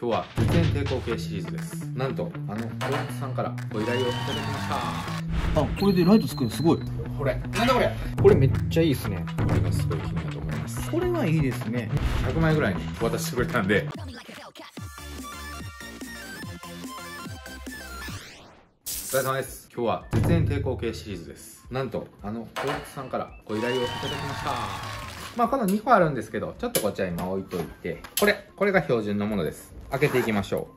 今日は無線抵抗系シリーズです。なんとあの大本さんからご依頼をいただきました。あこれでライトつくのすごい。これ。なんだこれ。これめっちゃいいですね。これがすごい気になると思います。これはいいですね。100万円ぐらいに渡してくれたんで。お疲れ様です。今日は絶縁抵抗系シリーズです。なんとあの大本さんからご依頼をいただきました。まあこの2個あるんですけどちょっとこちら今置いといて。これこれが標準のものです開けていきましょ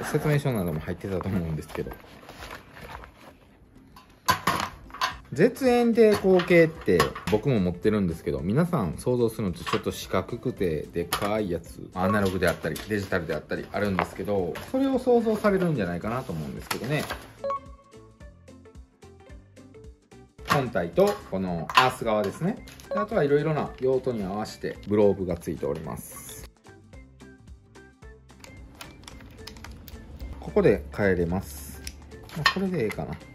う。説明書なども入ってたと思うんですけど。絶縁抵抗系って僕も持ってるんですけど皆さん想像するのとちょっと四角くてでかいやつ。アナログであったりデジタルであったりあるんですけどそれを想像されるんじゃないかなと思うんですけどね。本体とこのアース側ですね。あとはいろいろな用途に合わせてグローブがついております。ここで帰れます。まあこれでええかな。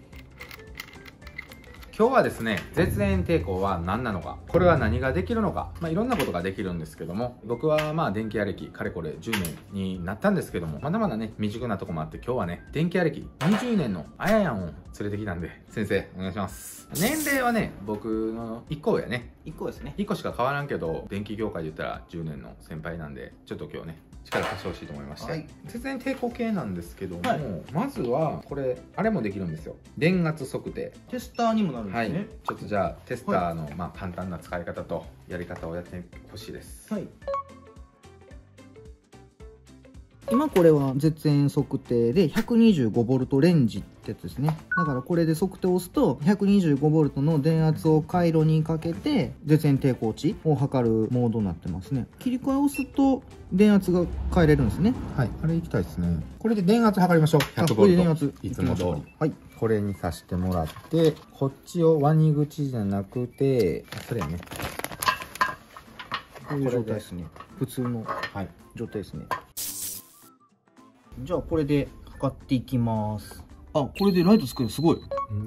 今日はですね絶縁抵抗は何なのかこれは何ができるのか、まあ、いろんなことができるんですけども僕はまあ電気屋歴かれこれ10年になったんですけどもまだまだね未熟なとこもあって今日はね電気屋歴20年のあややんを連れてきたんで先生お願いします。年齢はね僕の1個上やね。1個ですね。1個しか変わらんけど電気業界で言ったら10年の先輩なんでちょっと今日ね力貸してほしいと思いまして、はい、絶縁抵抗系なんですけども、はい、まずはこれあれもできるんですよ。電圧測定。テスターにもなるんですね、はい、ちょっとじゃあテスターの、まあ、簡単な使い方とやり方をやってほしいです。はい今これは絶縁測定で 125V レンジってやつですね。だからこれで測定を押すと 125V の電圧を回路にかけて絶縁抵抗値を測るモードになってますね。切り替えを押すと電圧が変えれるんですね。はい。あれいきたいですね。これで電圧測りましょう。100V 電圧。いつも通り。はい。これにさしてもらってこっちをワニ口じゃなくてそれやね。こういう状態ですね。普通の状態ですね、はいじゃあこれで測っていきます。あこれでライトつくのすごい。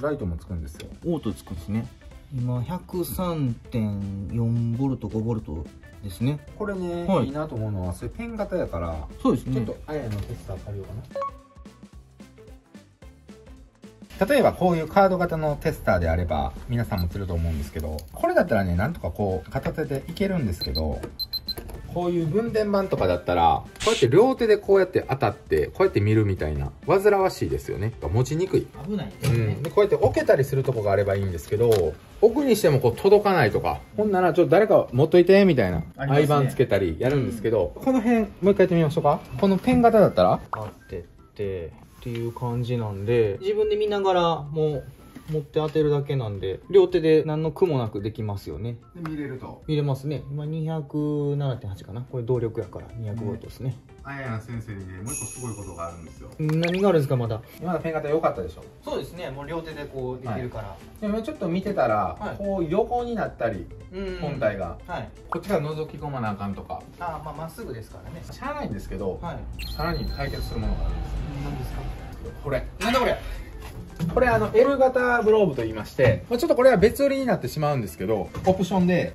ライトもつくんですよ。オートつくんですね。今 103.4V5V ですね。これね、はい、いいなと思うのはそれペン型やからそうですね。ちょっとあやのテスター借りようかな。例えばこういうカード型のテスターであれば皆さんもすると思うんですけどこれだったらねなんとかこう片手でいけるんですけどこういう分電盤とかだったら、こうやって両手でこうやって当たって、こうやって見るみたいな、煩わしいですよね。持ちにくい。危ないですね。うん。で、こうやって置けたりするとこがあればいいんですけど、奥にしてもこう届かないとか、ほんならちょっと誰か持っといて、みたいな、合板つけたりやるんですけど、うん、この辺、もう一回やってみましょうか。このペン型だったら？あってって、っていう感じなんで、自分で見ながら、もう、持って当てるだけなんで両手で何の苦もなくできますよね。で見れると。見れますね。今207.8かな。これ動力やから 200V ですね、あやや先生にねもう一個すごいことがあるんですよ。何があるんですかまだ？今のペン型良かったでしょ？そうですね。もう両手でこうできるから、はい、でもちょっと見てたら、はい、こう横になったり、本体が、はい、こっちから覗き込まなあかんとか。あまあまっすぐですからね。しゃあないんですけど、はい、さらに解決するものがあるんです何ですか？これ。なんだこれ？これあの L 型グローブと言いまして、まあ、ちょっとこれは別売りになってしまうんですけどオプションで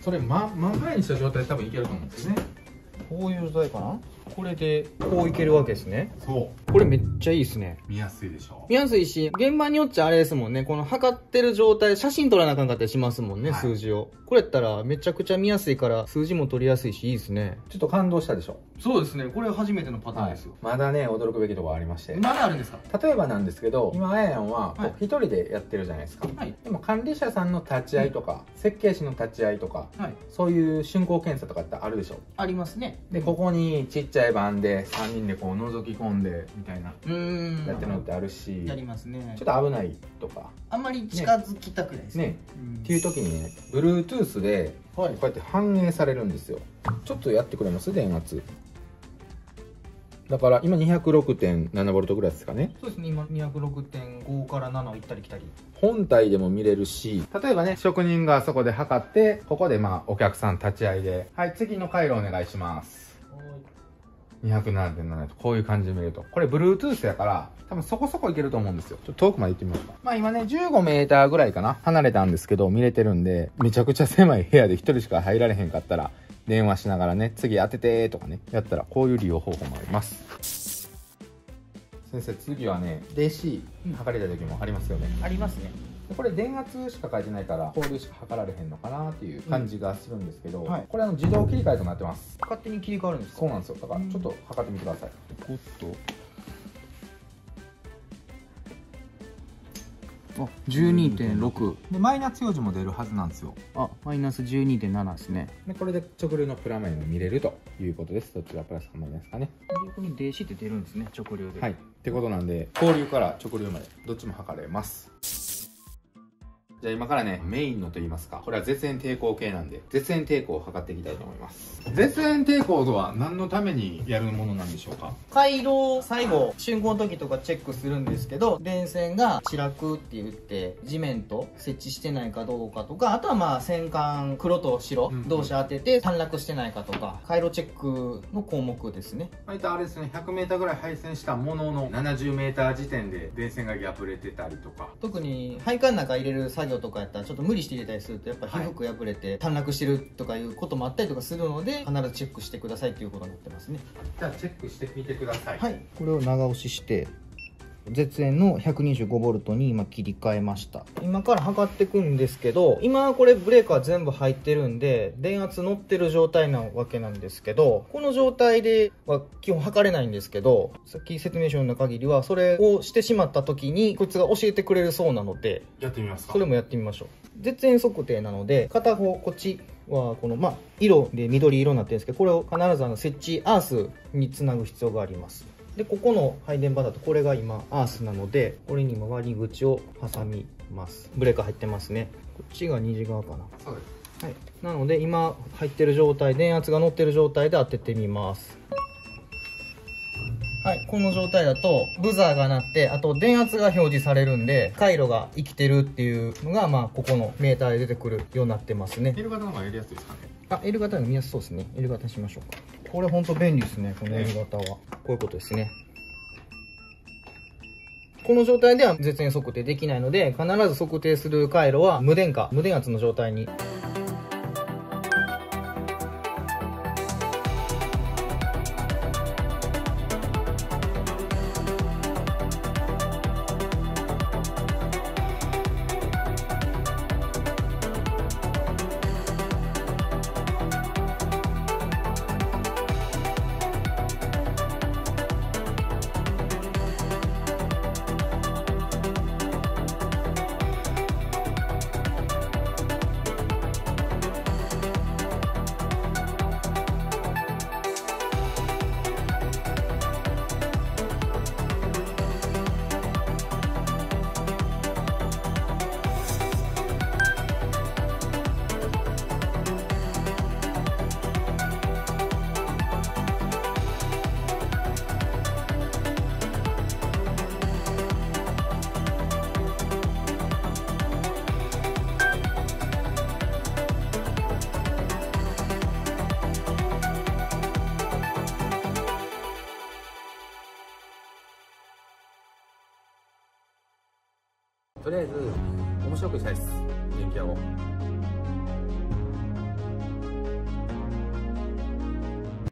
それ真真前にした状態で多分いけると思うんですね。こういう状態かな？これでこういけるわけですね。そうこれめっちゃいいですね。見やすいでしょ？見やすいし現場によっちゃあれですもんね。この測ってる状態写真撮らなあかんかったりしますもんね、はい、数字を。これやったらめちゃくちゃ見やすいから数字も取りやすいしいいですね。ちょっと感動したでしょ？そうですね。これ初めてのパターンですよ、はい、まだね驚くべきところありまして。まだあるんですか？例えばなんですけど今あややんは一人でやってるじゃないですか、はい、でも管理者さんの立ち会いとか、設計士の立ち会いとか、はい、そういう竣工検査とかってあるでしょ？ありますね。でここにちっちゃい版で3人でこう覗き込んでみたいな。やってるのってあるしやりますね。ちょっと危ないとか。あんまり近づきたくないですね。ね、っていう時にね Bluetooth でこうやって反映されるんですよ。ちょっとやってくれます？電圧。だから今 206.7V ぐらいですかね。そうですね。今206.5から7行ったり来たり。本体でも見れるし例えばね職人がそこで測ってここでまあお客さん立ち会いで。はい次の回路お願いします207.7とこういう感じで見ると。これ Bluetooth やから、多分そこそこいけると思うんですよ。ちょっと遠くまで行ってみますか。まあ今ね、15メーターぐらいかな離れたんですけど、見れてるんで、めちゃくちゃ狭い部屋で1人しか入られへんかったら、電話しながらね次当ててとかねやったらこういう利用方法もあります先生次はね DC 測りたい時もありますよね、ありますねこれ電圧しか書いてないから交流しか測られへんのかなっていう感じがするんですけど、うんはい。これあの自動切り替えとなってます。勝手に切り替わるんですか？そうなんですよ。だからちょっと測ってみてください、おっと。あ12.6でマイナス表示も出るはずなんですよ。あマイナス12.7ですね。でこれで直流のプラマイも見れるということです。どっちがプラスかマイナスかね。ここに DC って出るんですね。直流で。はい。ってことなんで交流から直流までどっちも測れますじゃあ今からねメインのと言いますかこれは絶縁抵抗系なんで絶縁抵抗を測っていきたいと思います。絶縁抵抗とは何のためにやるものなんでしょうか？回路最後竣工の時とかチェックするんですけど電線が白くって言って地面と設置してないかどうかとかあとはまあ線管黒と白うん同士当てて短絡してないかとか回路チェックの項目ですね。割とあれですね 100m ぐらい配線したものの 70m 時点で電線が破れてたりとか。特に配管の中入れる作業とかやったらちょっと無理して入れたりするとやっぱ被覆破れて短絡してるとかいうこともあったりとかするので必ずチェックしてくださいっていうことになってますね。じゃあチェックしてみてください。はい。これを長押しして絶縁の 125V に今切り替えました。今から測っていくんですけど今これブレーカー全部入ってるんで電圧乗ってる状態なわけなんですけどこの状態では基本測れないんですけどさっき説明書の限りはそれをしてしまった時にこいつが教えてくれるそうなのでやってみますか？それもやってみましょう。絶縁測定なので片方こっちはこのまあ色で緑色になってるんですけどこれを必ずあの設置アースにつなぐ必要がありますでここの配電盤だとこれが今アースなのでこれに今割り口を挟みます。ブレーカー入ってますね。こっちが虹側かな。そうです。はい。なので今入ってる状態電圧が乗ってる状態で当ててみます。はい、この状態だとブザーが鳴ってあと電圧が表示されるんで回路が生きてるっていうのがまあここのメーターで出てくるようになってますね。L 型の方がやりやすいですかね。あ L 型が見やすそうですね。L 型にしましょうかこれ本当便利ですねこの L 型は。こういうことですね。この状態では絶縁測定できないので必ず測定する回路は無電化無電圧の状態にとりあえず面白くしたいです。電気屋を。